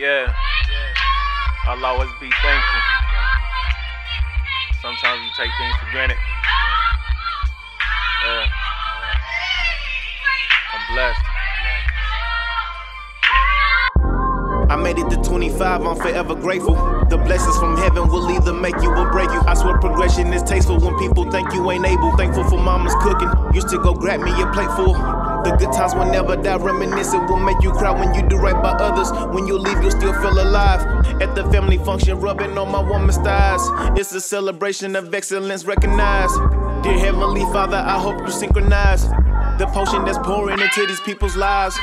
Yeah. I'll always be thankful. Sometimes you take things for granted. Yeah. I'm blessed. I made it to 25, I'm forever grateful. The blessings from heaven will either make you or break you. I swear progression is tasteful when people think you ain't able. Thankful for mama's cooking. Used to go grab me a plate full. The good times will never die. Reminiscing will make you cry when you do right by others. When you leave, you'll still feel alive. At the family function, rubbing on my woman's thighs. It's a celebration of excellence recognized. Dear Heavenly Father, I hope you synchronize the potion that's pouring into these people's lives.